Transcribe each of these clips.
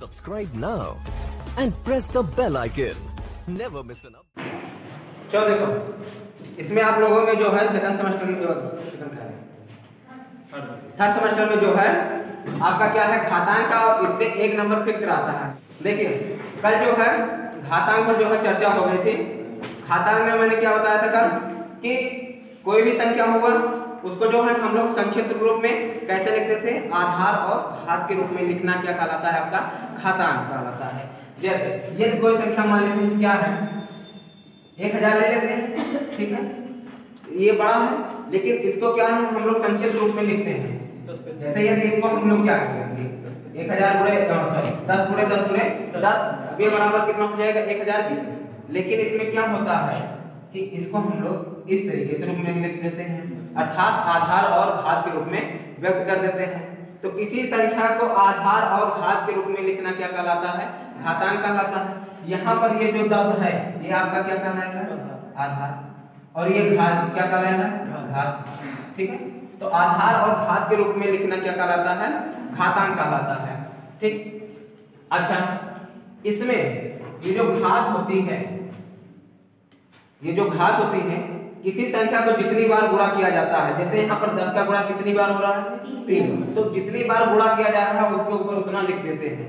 Subscribe now and press the bell icon. Never miss an update. चलो देखो, इसमें आप लोगों में जो है सेकंड सेमेस्टर में जो सेकंड का थर्ड सेमेस्टर में जो है, आपका क्या है घातांक का और इससे एक नंबर फिक्स रहता है देखिए, कल जो है, घातांक पर जो है चर्चा हो गई थी घातांक में मैंने क्या बताया था कल कि कोई भी संख्या होगा उसको जो है हम लोग संक्षिप्त रूप में कैसे लिखते थे? आधार और घात के रूप में लिखना क्या कहलाता है आपका? घातांक कहलाता है। जैसे यदि कोई संख्या मान लेते हैं क्या है? एक हज़ार ले लेते हैं ठीक है? ये बड़ा है लेकिन इसको क्या है? हम लोग संक्षिप्त रूप में लिखते हैं। जैसे यदि इसको हम लोग क्या करेंगे? एक हज़ार सॉरी दस गुड़े दस गुड़े दस ये बराबर कितना हो जाएगा? एक हज़ार की। लेकिन इसमें क्या होता है कि इसको हम लोग इस तरीके से रूप में लिख देते हैं। अर्थात आधार और घात के रूप में व्यक्त कर देते हैं। तो किसी संख्या को आधार और घात के रूप में लिखना क्या कहलाता है? घातांक कहलाता है। यहाँ पर ये जो दस है, ये आपका क्या कहलाएगा? आधार। और ये घात क्या कहलाएगा? घात। ठीक है? तो आधार और घात के रूप में लिखना क्या कहलाता है? घातांक कहलाता है। ठीक? अच्छा इसमें ये जो घात होती है, ये जो घात होती है किसी संख्या को जितनी बार गुणा किया जाता है, जैसे यहाँ पर दस का गुणा कितनी बार हो रहा है? तीन। तो जितनी बार गुणा किया जा रहा है, उसके ऊपर उतना लिख देते हैं।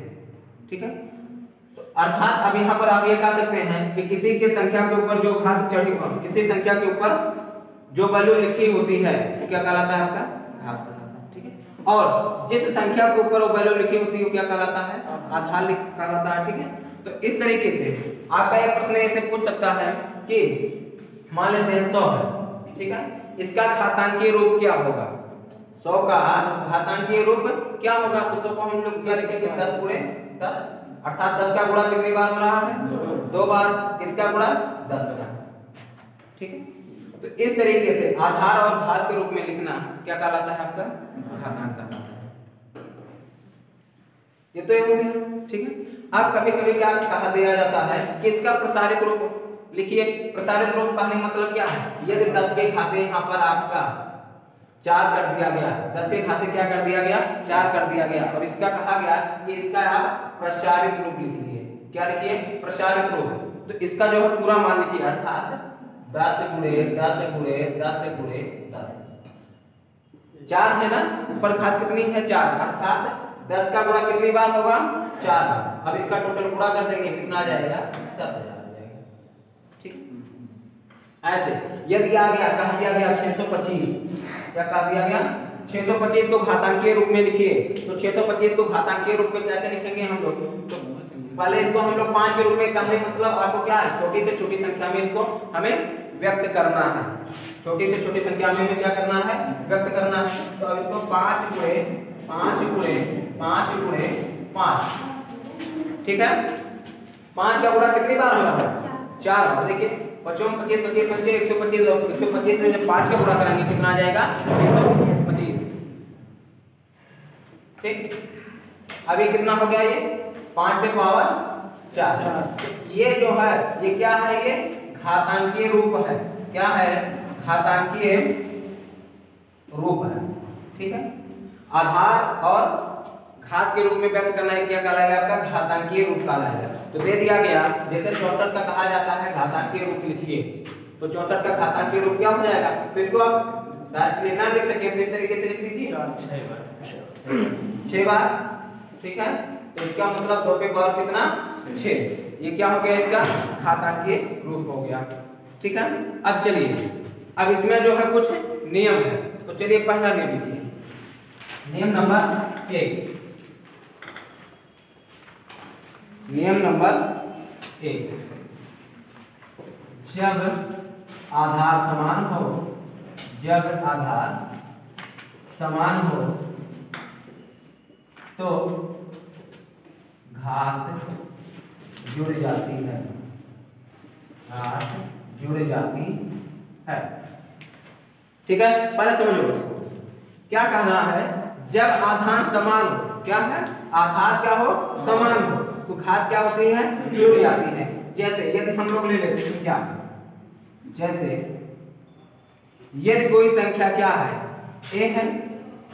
ठीक है? तो अर्थात अब यहाँ पर आप ये कह सकते हैं कि किसी की संख्या के ऊपर जो घात चढ़ी किसी संख्या के ऊपर जो वैल्यू लिखी होती है, वो क्या कहलाता है आपका? घात कहलाता है। ठीक है? और जिस संख्या के ऊपर वो वैल्यू लिखी होती है क्या कहलाता है? आधार कहलाता है। ठीक है? तो इस तरीके से आपका एक प्रश्न ऐसे पूछ सकता है कि मान लेते हैं सौ है। ठीक है? इसका घातांकीय रूप क्या होगा? सौ का घातांकीय रूप क्या होगा? तो सौ को हम लोग क्या लिखेंगे? दस गुणे दस। अर्थात दस का गुणा कितनी बार हो रहा है? दो बार। किसका गुणा? दस का। ठीक है? तो इस तरीके से आधार और घात के रूप में लिखना क्या कहलाता है आपका? घातांक कहलाता है। ये तो ये हो गया। ठीक है? अब कभी कभी क्या कहा दिया जाता है कि इसका प्रसारित रूप लिखिए, प्रसारित रूप कहने का मतलब क्या है? यदि दस के खाते यहाँ पर आपका चार कर दिया गया, दस के खाते क्या कर दिया गया? चार कर दिया गया। और इसका कहा गया कि इसका आप प्रसारित रूप लिख लिए क्या लिखिए? प्रसारित रूप। तो इसका जो है पूरा मान लिखिए, अर्थात दस गुणे दस गुणे दस गुणे, दस। चार है ना? ऊपर खाद कितनी है? चार। अर्थात दस का गुणा कितनी बार होगा? चार बार। अब इसका टोटल गुणा कर देंगे, कितना आ जाएगा? दस हज़ार आ जाएगा ठीक ऐसे। यदि आ गया, कहा दिया गया 625 क्या कहा दिया गया? 625 को घातांकीय रूप में लिखिए। तो 625 को घातांकीय रूप में कैसे लिखेंगे हम लोग? पहले इसको हम लोग पाँच के रूप में कहने मतलब आपको क्या है? छोटी से छोटी संख्या में इसको हमें व्यक्त करना है। छोटी से छोटी संख्या में क्या करना है? व्यक्त करना है। तो अब इसको पाँच गुणे पाँच गुणे पाँच गुणे पाँच। ठीक है? पाँच का गुणा कितनी बार होगा? चार बार। देखिए पचपन, पच्चीस पच्चीस पच्चीस, एक सौ पच्चीस एक सौ पच्चीस में जब पाँच का गुणा करेंगे, कितना आ जाएगा? एक सौ पच्चीस। ठीक? अब ये कितना हो गया ये? पाँच पे पावर चार। ये जो है, ये क्या है ये? घातांकीय रूप है। क्या है? घातांकीय रूप है। ठीक है? आधार और घात के रूप में व्यक्त करना है क्या कहलाएगा आपका? घातांकीय रूप कहलाएगा। तो दे दिया गया जैसे चौसठ का कहा जाता है घातांकीय रूप लिखिए। तो चौसठ का घातांकीय रूप क्या हो जाएगा? तो इसको आप डायरेक्टली ना लिख सके तो इस तरीके से लिख दीजिए। छह बार। ठीक है? तो इसका मतलब दो पे पावर कितना? छह। ये क्या हो गया इसका? घातांकीय रूप हो गया। ठीक है? अब चलिए। अब इसमें जो है कुछ नियम है। तो चलिए पहला नियम लिखिए। नियम नंबर एक। नियम नंबर एक। जब आधार समान हो, जब आधार समान हो तो घात जुड़ जाती है। घात जुड़ जाती है। ठीक है? पहले समझो इसको क्या कहना है? जब आधार समान हो क्या है? आधार क्या हो? समान हो। तो घात क्या होती है? जुड़ जाती है। जैसे, यदि हम लोग ले लेते हैं क्या? जैसे, यदि कोई संख्या क्या है? ए है।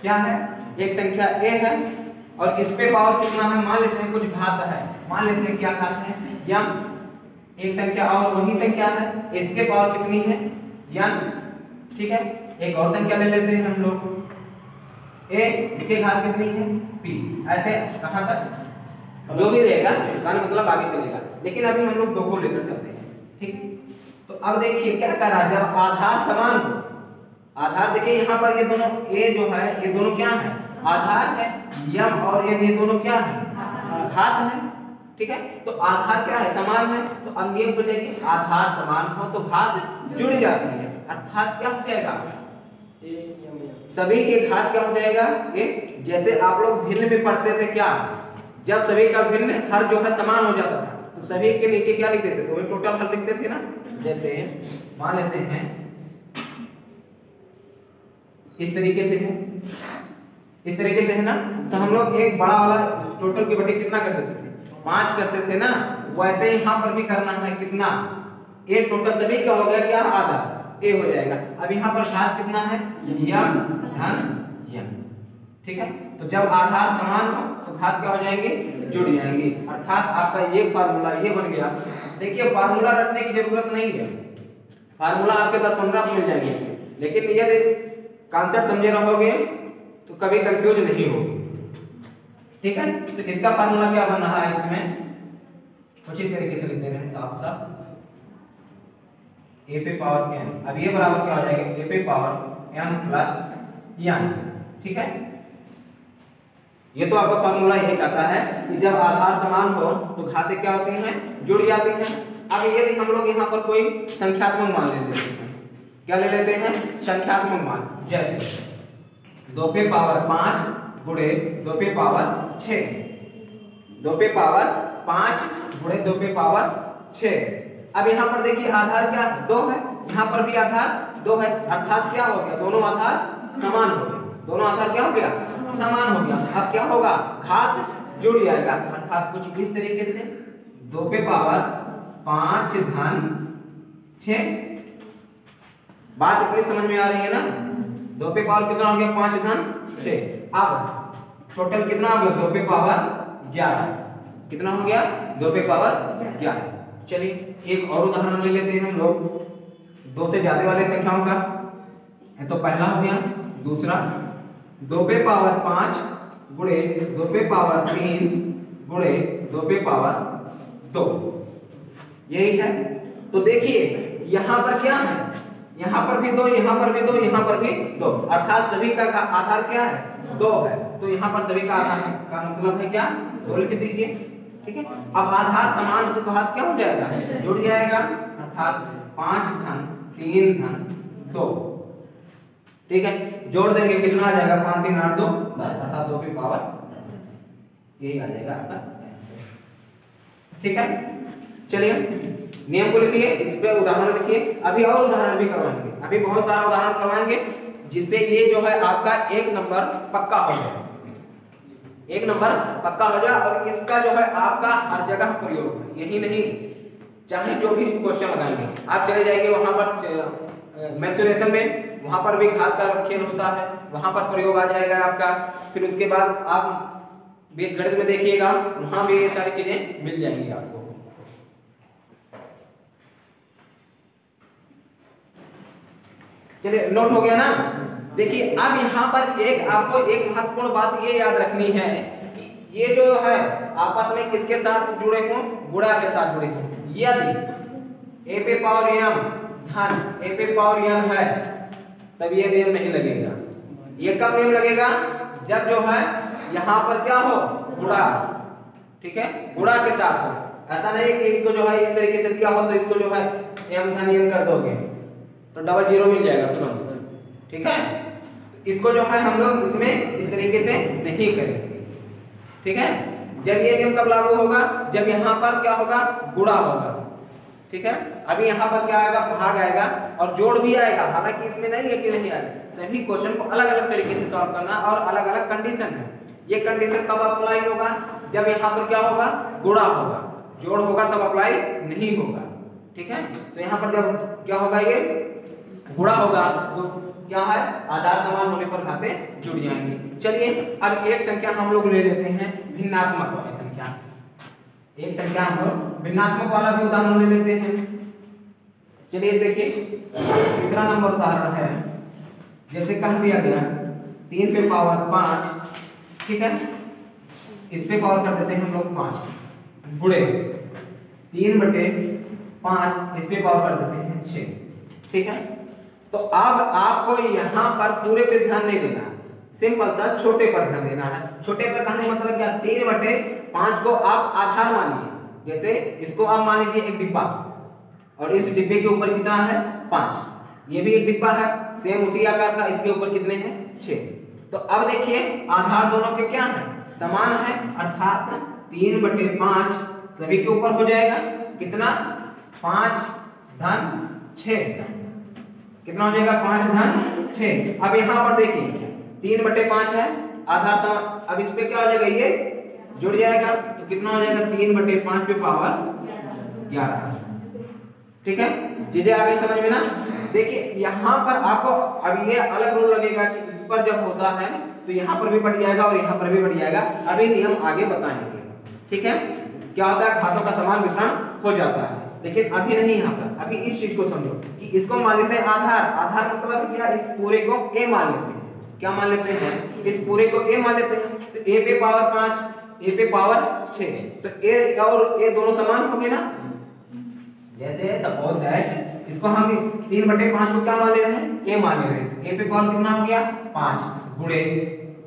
क्या है? एक संख्या ए है। और इस पे पावर कितना है? मान लेते हैं कुछ घात है। मान लेते हैं क्या घात है? यम। एक संख्या और वही संख्या है। इसके पावर कितनी है? यन ठीक है? एक और संख्या ले लेते हैं हम लोग। ए इसके घात कितनी है? पी ऐसे कहाँ तक? जो भी रहेगा इसका मतलब आगे चलेगा। लेकिन अभी हम लोग दो को लेकर चलते हैं। ठीक? तो अब देखिए क्या कर रहा जब आधार समान हो आधार देखिए यहाँ पर ये दोनों ए जो है ये दोनों क्या है? आधार है यम और ये ये दोनों क्या है? घात है। ठीक है? तो आधार क्या है? समान है। तो अब नियम को देखिए आधार समान हो तो घात जुड़ जाती है। अर्थात क्या हो जाएगा? सभी के घात क्या हो जाएगा? ये जैसे आप लोग भिन्न में पढ़ते थे क्या? जब सभी का भिन्न हर जो है समान हो जाता था तो सभी के नीचे क्या लिख देते थे? वही टोटल हल लिखते थे ना? जैसे, मान लेते हैं, इस तरीके से है। इस तरीके से है ना? तो हम लोग एक बड़ा वाला टोटल के बटे कितना कर देते थे? पाँच करते थे ना? वैसे यहाँ पर भी करना है कितना? ए टोटल सभी का हो गया क्या? आधा। ए हो जाएगा। अब यहाँ पर घात कितना है? यम, धन, यम। ठीक है? तो जब आधार समान हो तो घात क्या हो जाएँगे? जुड़ जाएँगे। अर्थात आपका ये फार्मूला ये बन गया। देखिए, फार्मूला रखने की ज़रूरत नहीं है। फार्मूला आपके दस पंद्रह मिल जाएँगे। लेकिन यदि कॉन्सेप्ट समझे रहोगे तो कभी कंफ्यूज नहीं होगी। ठीक है? तो इसका फार्मूला क्या बन रहा है इसमें? कुछ इस तरीके से लिख दे रहे हैं साफ़ साफ़ ए पे पावर एन अब ये बराबर क्या हो जाएगा? ए पे पावर एन प्लस एन ठीक है? ये तो आपका फार्मूला यही कहता है कि जब आधार समान हो तो घासें क्या होती हैं? जुड़ जाती हैं। अब यदि हम लोग यहाँ पर कोई संख्यात्मक मान ले लेते हैं, क्या ले लेते हैं? संख्यात्मक मान। जैसे दो पे पावर पाँच गुड़े दो पे पावर छ दो पे पावर पाँच गुड़े दो पे पावर छ अब यहाँ पर देखिए आधार क्या दो है। यहाँ पर भी आधार दो है। अर्थात क्या हो गया? दोनों आधार समान हो गए। दोनों आधार क्या हो गया? समान हो गया। अब क्या होगा? घात जुड़ जाएगा। अर्थात कुछ इस तरीके से? दो पे पावर पाँच धन छ बात इतनी समझ में आ रही है ना? दो पे पावर कितना हो गया? पाँच धन छ अब टोटल कितना हो गया? दो पे पावर ग्यारह। कितना हो गया? दो पे पावर ग्यारह। चलिए, एक और उदाहरण ले लेते हैं हम लोग। दो से ज़्यादा वाले संख्याओं का। तो पहला हो गया, दूसरा। दो पे पावर पाँच गुड़े दो पे पावर तीन गुड़े दो पे पावर दो। यही है। तो देखिए, यहाँ पर क्या है? यहाँ पर भी दो, यहाँ पर भी दो, यहाँ पर भी दो। अर्थात सभी का आधार क्या है? दो है। तो यहाँ पर सभी का आधार का मतलब है क्या? दो लिख दीजिए। ठीक है? अब आधार समान तो घात क्या हो जाएगा? जुड़ जाएगा, अर्थात पाँच धन, तीन धन, दो। ठीक है? जोड़ देंगे, कितना आ जाएगा? पाँच, तीन, आठ, दो। दस, अर्थात दो की पावर यही आ जाएगा आपका ठीक है? चलिए, नियम को लिखिए, इस पे उदाहरण लिखिए। अभी और उदाहरण भी करवाएँगे। अभी बहुत सारा उदाहरण करवाएँगे, जिससे ये जो है आपका एक नंबर पक्का हो जाए। एक नंबर पक्का हो जाए और इसका जो है आपका हर जगह प्रयोग यही नहीं, चाहे जो भी क्वेश्चन लगाएँगे। आप चले जाएँगे वहाँ पर मेंसुरेशन में। वहाँ पर भी घात का खेल होता है। वहाँ पर प्रयोग आ जाएगा आपका। फिर उसके बाद आप बीज गणित में देखिएगा। वहाँ भी ये सारी चीज़ें मिल जाएँगी आपको। चलिए नोट हो गया ना? देखिए, अब यहाँ पर एक आपको एक महत्वपूर्ण बात ये याद रखनी है कि ये जो है, आपस में किसके साथ जुड़े हों? गुणा के साथ जुड़े हों। यदि ए पे पावर एम धन ए पे पावर एन है, तब ये नियम नहीं लगेगा। ये कब नियम लगेगा? जब जो है, यहाँ पर क्या हो? गुणा ठीक है? गुणा के साथ हो। ऐसा नहीं कि इसको जो है, इस तरीके से दिया हो तो इसको जो है एम धन एन कर दोगे। तो डबल ज़ीरो मिल जाएगा तुरंत। ठीक है? इसको जो है हम लोग इसमें इस तरीके से नहीं करेंगे ठीक है? जब ये नियम कब लागू होगा? जब यहाँ पर क्या होगा? गुड़ा होगा। ठीक है? अभी यहाँ पर क्या आएगा? भाग आएगा और जोड़ भी आएगा। हालाँकि इसमें नहीं है कि नहीं आएगा सभी क्वेश्चन को अलग अलग तरीके से सॉल्व करना और अलग अलग कंडीशन है। ये कंडीशन कब अप्लाई होगा? जब यहाँ पर क्या होगा? गुड़ा होगा। जोड़ होगा तब अप्लाई नहीं होगा। ठीक है? तो यहाँ पर जब क्या होगा ये? गुणा होगा तो क्या है? आधार समान होने पर खाते जुड़ जाएँगे। चलिए, अब एक संख्या हम लोग ले लेते हैं, भिन्नात्मक वाली संख्या। एक संख्या हम लोग भिन्नात्मक वाला भी उदाहरण ले लेते हैं। चलिए, देखिए, तीसरा नंबर उदाहरण है। जैसे कह दिया गया, तीन पे पावर पाँच, ठीक है? इस पे पावर कर देते हैं हम लोग पाँच। बुढ़े, तीन बटे पाँच, इस पे पावर कर देते हैं छ, ठीक है? तो अब आपको यहाँ पर पूरे पे ध्यान नहीं देना सिंपल सा, छोटे पर ध्यान देना है। छोटे पर कहने मतलब क्या? तीन बटे पाँच को आप आधार मानिए। जैसे इसको आप मान लीजिए एक डिब्बा। और इस डिब्बे के ऊपर कितना है? पाँच। ये भी एक डिब्बा है। सेम उसी आकार का इसके ऊपर कितने हैं? छह। तो अब देखिए, आधार दोनों के क्या है? समान है, अर्थात तीन बटे पाँच सभी के ऊपर हो जाएगा। कितना? पाँच धन छ कितना हो जाएगा? पाँच धन छ। अब यहाँ पर देखिए, तीन बटे पाँच है, आधार समान अब इस पे क्या हो जाएगा? ये जुड़ जाएगा तो कितना हो जाएगा? तीन बटे पाँच पे पावर ग्यारह। ठीक है? चीज़ें आ गई समझ में ना? देखिए, यहाँ पर आपको, अब ये अलग रूल लगेगा कि इस पर जब होता है तो यहाँ पर भी बढ़ जाएगा और यहाँ पर भी बढ़ जाएगा। अभी नियम आगे बताएँगे। ठीक है? क्या होता है? खातों का समान वितरण हो जाता है। लेकिन अभी नहीं यहाँ पर। अभी इस चीज़ को समझो कि इसको मान लेते हैं आधार। आधार मतलब क्या? इस पूरे को ए मान लेते हैं। क्या मान लेते हैं? इस पूरे को ए मान लेते हैं। तो ए पे पावर पाँच ए पे पावर छ तो ए और ए दोनों समान हो गए ना? जैसे सपोज़ दैट इसको हम तीन बटे पाँच को क्या मान ले रहे हैं? ए मान ले रहे हैं। ए पे पावर कितना हो गया? पाँच। गुणे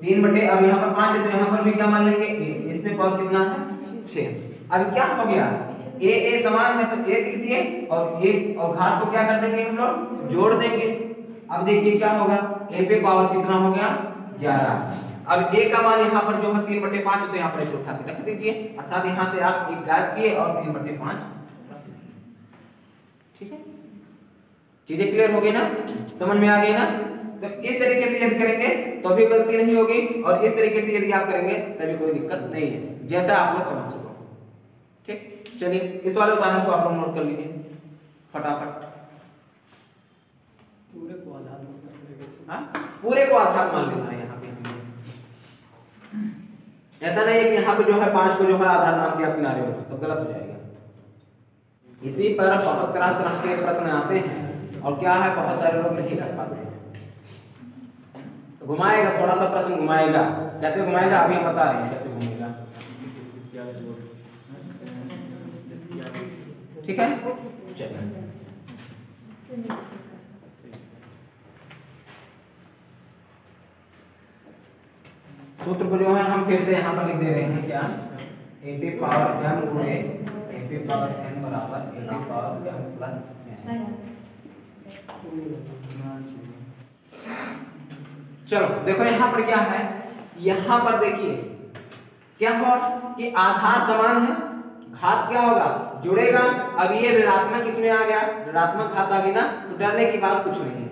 तीन बटे, अब यहाँ पर पाँच है तो यहाँ पर भी क्या मान लेंगे? ए इसमें पावर कितना है? छह। अब क्या हो गया? ए ए समान है तो ए लिख दिए और ए और घात को क्या कर देंगे हम लोग? जोड़ देंगे। अब देखिए क्या होगा? ए पे पावर कितना हो गया? ग्यारह। अब ए का मान यहाँ पर जो है तीन बटे पाँच तो यहाँ पर उठा के रख दीजिए। अर्थात यहाँ से आप एक गायब किए और तीन बटे पाँच ठीक है? चीज़ें क्लियर हो गई ना? समझ में आ गई ना? तो इस तरीके से यदि करेंगे तो भी गलती नहीं होगी। और इस तरीके से यदि आप करेंगे, तभी कोई दिक्कत नहीं है। जैसा आप लोग समझ सको। ठीक चलिए इस वाले उदाहरण को आप लोग नोट कर लीजिए। फटाफट। पूरे को आधार मान हाँ? पूरे को आधार मान लेना है यहाँ पे। ऐसा नहीं है कि यहाँ पे जो है पाँच को जो है आधार मान के आप किनारे होना तो गलत हो जाएगा। इसी पर बहुत तरह तरह के प्रश्न आते हैं और क्या है बहुत सारे लोग नहीं कर पाते हैं। तो घुमाएगा थोड़ा सा प्रश्न घुमाएगा। कैसे घुमाएगा अभी हम बता रहे हैं कैसे घुमाएगा। ठीक है? सूत्र को जो है हम फिर से यहाँ पर लिख दे रहे हैं क्या? ए पी पावर एम गुणे ए पी पावर एन बराबर A P power M plus चलो, देखो यहाँ पर क्या है? यहाँ पर देखिए क्या हुआ कि आधार समान है? घात क्या होगा? जुड़ेगा। अब ये ऋणात्मक इसमें आ गया? ऋणात्मक घात आ गई ना? तो डरने की बात कुछ नहीं है।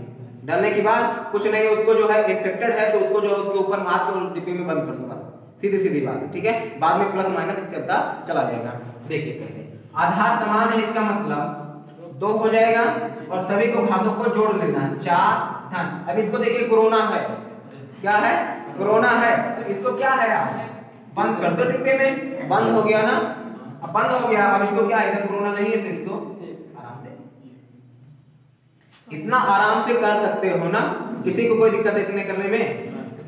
डरने की बात कुछ नहीं उसको जो है इन्फेक्टेड है तो उसको जो है उसके ऊपर मास्क और डिब्बे में बंद कर दो बस। सीधी सीधी बात है, ठीक है? बाद में प्लस माइनस चलता चला जाएगा। देखिए कैसे। आधार समान है इसका मतलब दो हो जाएगा और सभी को भागों को जोड़ लेना है। चार, धन। अब इसको देखिए, कोरोना है। क्या है? कोरोना है। तो इसको क्या है आप बंद कर दो डिब्बे में। बंद हो गया ना? अब बंद हो गया। अब इसको क्या, इधर कोरोना नहीं है तो इसको आराम से। इतना आराम से कर सकते हो ना? किसी को कोई दिक्कत इसमें करने में।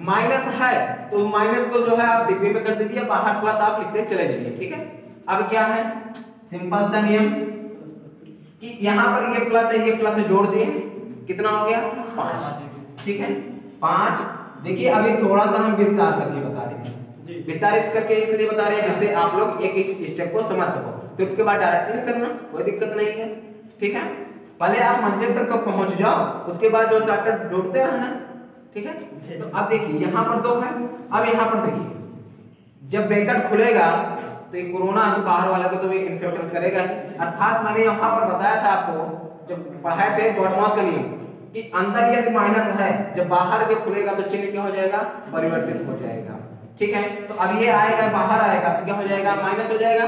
माइनस है तो माइनस को जो है आप डिब्बे में कर दीजिए, बाहर प्लस आप लिखते चले जाइए, ठीक है? अब क्या है? सिंपल सा नियम कि यहाँ पर ये प्लस है, ये प्लस है जोड़ दिए कितना हो गया? पाँच। ठीक है? पाँच। देखिए, अभी थोड़ा सा हम विस्तार करके बता रहे हैं। विस्तार इस करके इसलिए बता रहे हैं जिससे आप लोग एक स्टेप को समझ सको। फिर उसके बाद डायरेक्टली करना, कोई दिक्कत नहीं है। ठीक है? पहले आप मंजिल तक तो पहुँच जाओ, उसके बाद जो शॉर्टकट ढूंढते रहना। ठीक है? तो अब देखिए, यहाँ पर दो है। अब यहाँ पर देखिए, जब ब्रैकेट खुलेगा तो ये कोरोना तो बाहर वाले को तो भी इन्फेक्ट करेगा ही। अर्थात मैंने यहाँ पर बताया था आपको, जब पढ़ाए थे बॉडमॉस का नियम कि अंदर यदि माइनस है, जब बाहर के खुलेगा तो चिन्ह क्या हो जाएगा? परिवर्तित हो जाएगा। ठीक है? तो अब ये आएगा बाहर आएगा तो क्या हो जाएगा? माइनस हो जाएगा?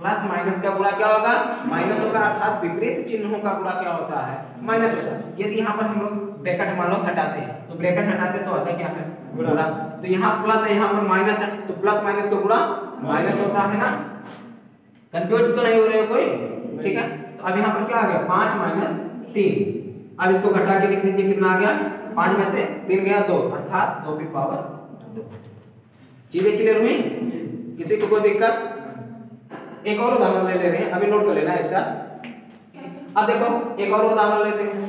प्लस माइनस का गुणा क्या होगा? माइनस होगा अर्थात विपरीत चिन्हों का गुणा क्या होता है? माइनस होता है। यदि यहाँ पर हम लोग ब्रैकेट मान लो हटाते हैं तो ब्रैकेट हटाते तो आता क्या है? गुणा। तो यहाँ प्लस है यहाँ पर माइनस है तो प्लस माइनस का गुणा माइनस होता है ना? कंफ्यूज तो नहीं हो रहे हो कोई? ठीक है? तो अब यहाँ पर क्या आ गया? पाँच माइनस तीन। अब इसको घटा के लिख दीजिए कितना आ गया? पाँच में से तीन गया दो अर्थात दो की पावर दो। चीज़ें क्लियर हुई? किसी को कोई दिक्कत? एक और उदाहरण ले ले रहे हैं, अभी नोट कर लेना है एक अब देखो, एक और उदाहरण लेते हैं।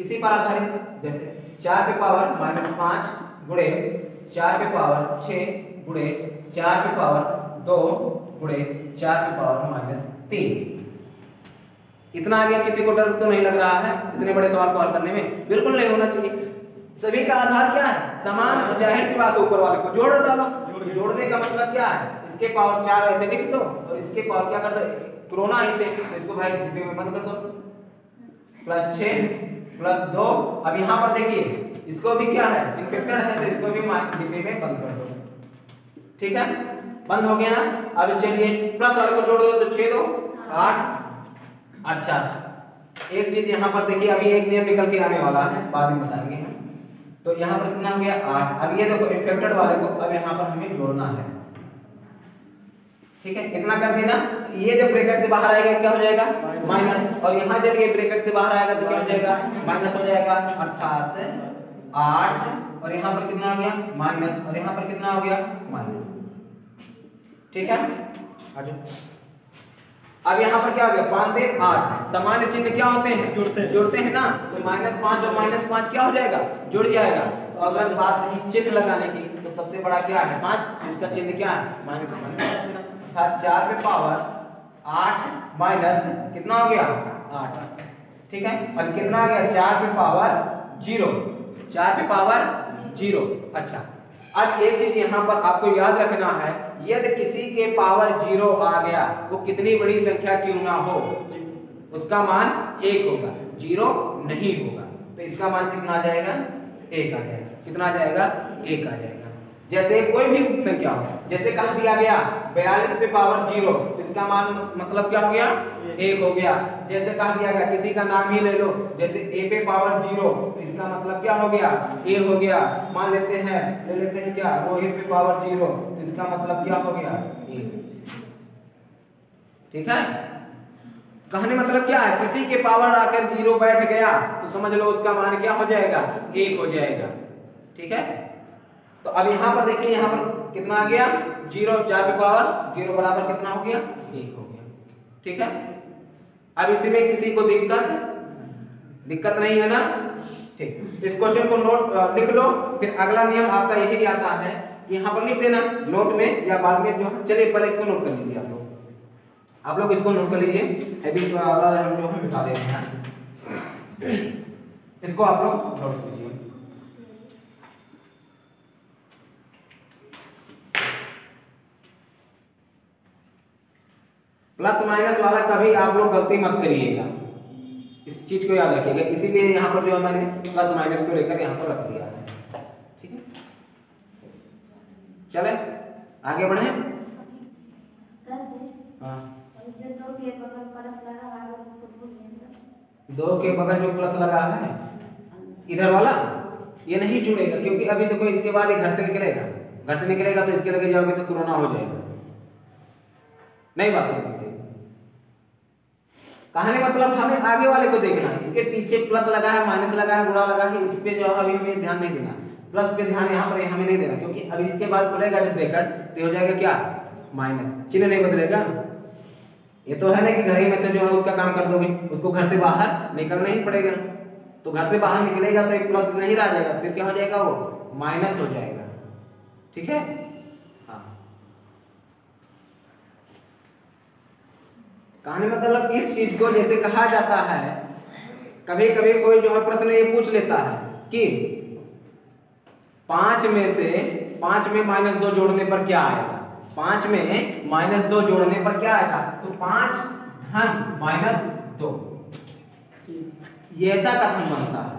इसी पर आधारित, जैसे चार पे पावर माइनस पाँच गुणे चार पे पावर छ गुणे चार पे पावर दो गुणे चार पे पावर माइनस तीन। इतना आ गया किसी को डर तो नहीं लग रहा है, इतने बड़े सवाल को हल करने में। बिल्कुल नहीं होना चाहिए। सभी का आधार क्या है? समान ज़ाहिर सी बात ऊपर वाले को जोड़ डालो। जोड़ने का मतलब क्या है? इसके पावर चार ऐसे लिख दो और इसके पावर क्या कर दो? कोरोना ही से तो इसको भाई डिब्बे में बंद कर दो। प्लस छ प्लस दो। अब यहाँ पर देखिए, इसको भी क्या है? इन्फेक्टेड है तो इसको भी डिब्बे में बंद कर दो। ठीक है? बंद हो गया ना? अब चलिए, प्लस वाले को जोड़ दो तो छह दो। आठ। अच्छा। एक चीज़ यहाँ पर देखिए, अभी एक नियम निकल के आने वाला है। बाद में बताएँगे। हम तो यहाँ पर कितना हो गया आठ। अब ये देखो इन्फेक्टेड वाले को अब यहाँ पर हमें जोड़ना है। ठीक है? इतना कर देना। तो ये जब ब्रैकेट से बाहर आएगा क्या हो जाएगा? माइनस और यहाँ जब ये ब्रैकेट से बाहर आएगा तो क्या हो जाएगा? माइनस हो जाएगा। अर्थात आठ। और यहाँ पर कितना हो गया? माइनस और यहाँ पर कितना हो गया? माइनस ठीक है। अब यहाँ पर क्या हो गया? पाँच तीन आठ। सामान्य चिन्ह क्या होते हैं? जुड़ते हैं। जुड़ते हैं ना? तो माइनस पाँच और माइनस पाँच क्या हो जाएगा? जुड़ जाएगा। तो अगर बात रही चिन्ह लगाने की तो सबसे बड़ा क्या है पाँच? इसका चिन्ह क्या है? माइनस माइनस चार पे पावर आठ माइनस कितना हो गया? आठ। ठीक है? अब कितना आ गया? चार पे पावर ज़ीरो चार पे पावर ज़ीरो अच्छा। अब एक चीज़ यहाँ पर आपको याद रखना है। यदि किसी के पावर ज़ीरो आ गया, वो कितनी बड़ी संख्या क्यों ना हो? उसका मान एक होगा, ज़ीरो नहीं होगा। तो इसका मान कितना आ जाएगा? एक आ जाएगा। कितना आ जाएगा? एक आ जाएगा। जैसे कोई भी संख्या हो, जैसे कहा दिया गया, बयालीस पे पावर ज़ीरो तो इसका मान मतलब क्या हो गया? एक हो गया। जैसे कहा दिया गया, किसी का नाम ही ले लो, जैसे ए पे पावर ज़ीरो तो इसका मतलब क्या हो गया? ए हो गया। मान लेते हैं, ले लेते हैं क्या? रोहित पे पावर ज़ीरो तो इसका मतलब क्या हो गया? ठीक है? कहने मतलब क्या है? किसी के पावर आकर ज़ीरो बैठ गया तो समझ लो उसका मान क्या हो जाएगा? एक हो जाएगा। ठीक है? तो अब यहाँ पर देखिए, यहाँ पर कितना आ गया? ज़ीरो, चार पे पावर, ज़ीरो बराबर कितना हो गया? एक हो गया। ठीक है? अब इसी में किसी को दिक्कत? दिक्कत नहीं है ना? ठीक। इस क्वेश्चन को नोट लिख लो, फिर अगला नियम आपका यही आता है। कि यहाँ पर लिख देना नोट में या बाद में जो चलिए पहले इसको नोट कर लीजिए आप लोग। आप लोग इसको नोट कर लीजिए। हैबिट को हम जो हम मिटा देते हैं। इसको आप लोग नोट कर लीजिए प्लस माइनस वाला कभी आप लोग गलती मत करिएगा। इस चीज़ को याद रखिएगा। इसीलिए यहाँ पर जो है मैंने प्लस माइनस को लेकर यहाँ पर रख दिया है। ठीक है? चले? आगे बढ़े? हाँ। जो दो के बगल है जो प्लस लगा है, इधर वाला? ये नहीं जुड़ेगा, क्योंकि अभी देखो इसके बाद ये घर से निकलेगा। घर से निकलेगा तो इसके लगे जाओगे तो कोरोना हो जाएगा। नहीं बात समझ? कहानी मतलब हमें आगे वाले को देखना, इसके पीछे प्लस लगा है, माइनस लगा है, गुणा लगा है, इस पे जो है अभी हमें ध्यान नहीं देना। प्लस पे ध्यान यहाँ पर हमें नहीं देना, क्योंकि अब इसके बाद खुलेगा जब ब्रैकेट तो हो जाएगा क्या? माइनस। चिन्ह नहीं बदलेगा? ये तो है ना कि घर ही में से जो है उसका काम कर दोगे, उसको घर से बाहर निकलना ही पड़ेगा। तो घर से बाहर निकलेगा तो एक प्लस नहीं रह जाएगा, फिर क्या हो जाएगा वो? माइनस हो जाएगा। ठीक है? हाँ। कहानी मतलब इस चीज़ को जैसे कहा जाता है कभी कभी कोई जो है प्रश्न ये पूछ लेता है कि पाँच में से, पाँच में माइनस दो जोड़ने पर क्या आएगा? पाँच में माइनस दो जोड़ने पर क्या आएगा? तो पाँच धन माइनस दो। ये ऐसा कथन बनता है।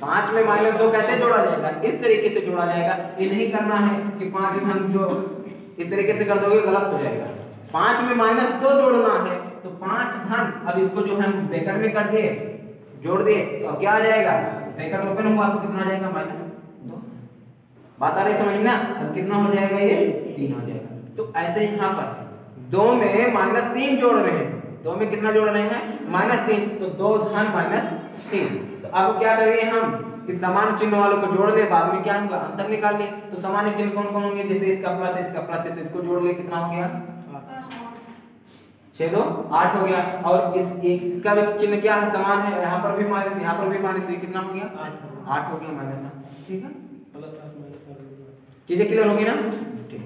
पाँच में माइनस दो कैसे जोड़ा जाएगा? इस तरीके से जोड़ा जाएगा। ये नहीं करना है कि पाँच धन जो इस तरीके से कर दोगे, गलत हो जाएगा। पाँच में माइनस दो जोड़ना है तो पाँच धन अब इसको जो हम ब्रैकेट में कर दिए, जोड़ दिए तो अब क्या आ जाएगा? ब्रैकेट ओपन हुआ तो कितना आ जाएगा? माइनस बात आ रही समझ ना? अब कितना हो जाएगा ये? तीन हो जाएगा। तो ऐसे यहाँ पर दो में माइनस तीन जोड़ रहे हैं। दो में कितना जोड़ रहे हैं? माइनस तीन। तो दो धन माइनस तीन। तो अब क्या करेंगे हम? कि समान चिन्ह वालों को जोड़ ले बाद में क्या होगा? अंतर निकाल लिए तो समान चिन्ह कौन कौन होंगे? जैसे इसका प्लस है इसका प्लस है तो इसको जोड़ ले कितना हो गया? दो आठ हो गया। और इस एक इसका भी चिन्ह क्या है? समान है। यहाँ पर भी माइनस यहाँ पर भी माइनस ये कितना हो गया? आठ आठ हो गया माइनस ठीक है प्लस आठ माइनस आठ चीज़ें क्लियर होगी ना? ठीक।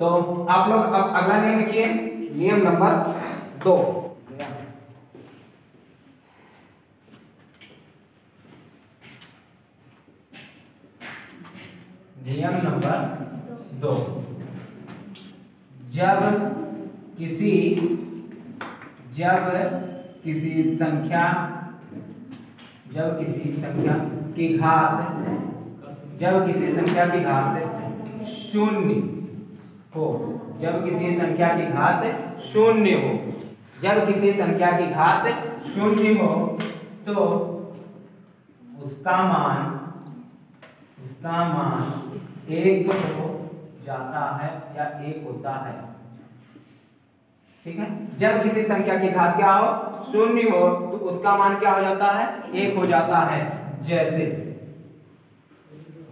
तो आप लोग अब अगला नियम लिखिए। नियम नंबर दो। नियम नंबर दो। जब किसी जब किसी संख्या, जब किसी संख्या की घात जब किसी संख्या की घात शून्य हो, जब किसी संख्या की घात शून्य हो, जब किसी संख्या की घात शून्य हो तो उसका मान उसका मान एक हो जाता है या एक होता है। ठीक है? जब किसी संख्या की घात क्या हो, शून्य हो तो उसका मान क्या हो जाता है? एक हो जाता है। जैसे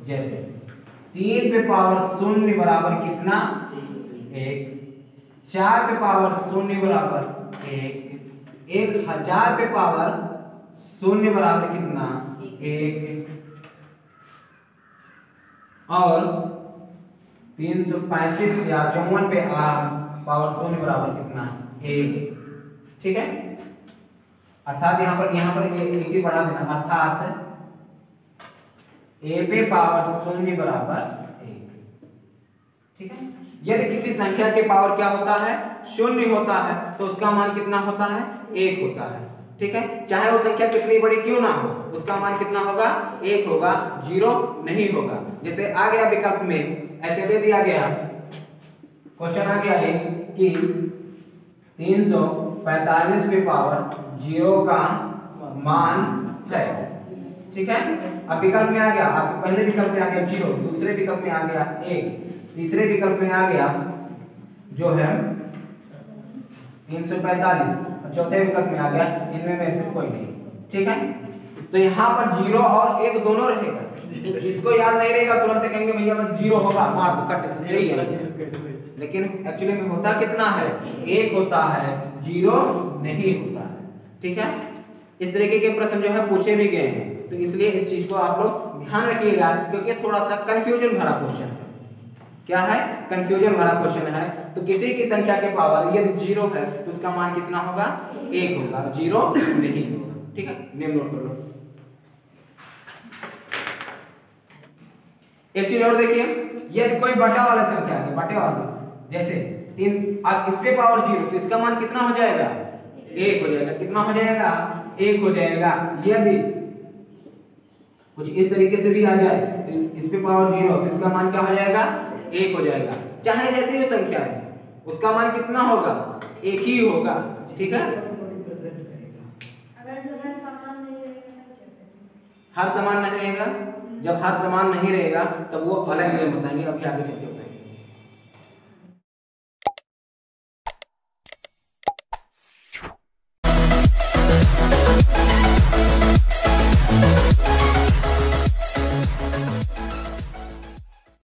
जैसे, तीन पे पावर शून्य बराबर कितना? एक। चार पे पावर शून्य बराबर एक। एक हज़ार पे पावर शून्य बराबर कितना? एक। और तीन सौ पैंतीस या चौवन पे आर पावर शून्य बराबर कितना? एक। ठीक है? अर्थात यहाँ पर यहाँ पर एक बढ़ा देना। अर्थात ए पे पावर शून्य बराबर एक। ठीक है? यदि किसी संख्या के पावर क्या होता है? शून्य होता है तो उसका मान कितना होता है? एक होता है। ठीक है? चाहे वो संख्या कितनी बड़ी क्यों ना हो, उसका मान कितना होगा? एक होगा, ज़ीरो नहीं होगा। जैसे आ गया विकल्प में, ऐसे दे दिया गया। क्वेश्चन आ गया एक, कि 345 के पावर ज़ीरो का मान है। ठीक है? अब विकल्प में आ गया। अब पहले विकल्प में आ गया ज़ीरो, दूसरे विकल्प में आ गया एक, तीसरे विकल्प में आ गया जो है तीन सौ पैंतालीस चौथे विकल्प में आ गया इनमें में से कोई नहीं। ठीक है? तो यहाँ पर ज़ीरो और एक दोनों रहेगा। तो जिसको याद नहीं रहेगा, तुरंत कहेंगे, भैया, बस ज़ीरो होगा। मार दो कट से सही है। लेकिन एक्चुअली में होता कितना है? एक होता है, ज़ीरो नहीं होता है। ठीक है? इस तरीके के प्रश्न जो है पूछे भी गए हैं। तो इसलिए इस चीज़ को आप लोग ध्यान रखिएगा, क्योंकि थोड़ा सा कंफ्यूजन भरा क्वेश्चन है। क्या है? कंफ्यूजन भरा क्वेश्चन है। तो किसी की संख्या के पावर यदि ज़ीरो है तो उसका मान कितना होगा? एक होगा। ज़ीरो नहीं होगा। ठीक है? नेम नोट कर लो। एक चीज़ और देखिए। यदि कोई बटा वाला संख्या है, बटे वाली, जैसे तीन, अब इस पे पावर ज़ीरो तो इसका मान कितना हो जाएगा? एक हो जाएगा। कितना हो जाएगा? एक हो जाएगा। यदि कुछ इस तरीके से भी आ जाए तो इस पे पावर ज़ीरो तो इसका मान क्या हो जाएगा? एक हो जाएगा। चाहे जैसे भी संख्या है उसका मान कितना होगा? एक ही होगा ठीक है? हर समान नहीं रहेगा? जब हर समान नहीं रहेगा तब वो अलग नियम बताएँगे अभी आगे चल के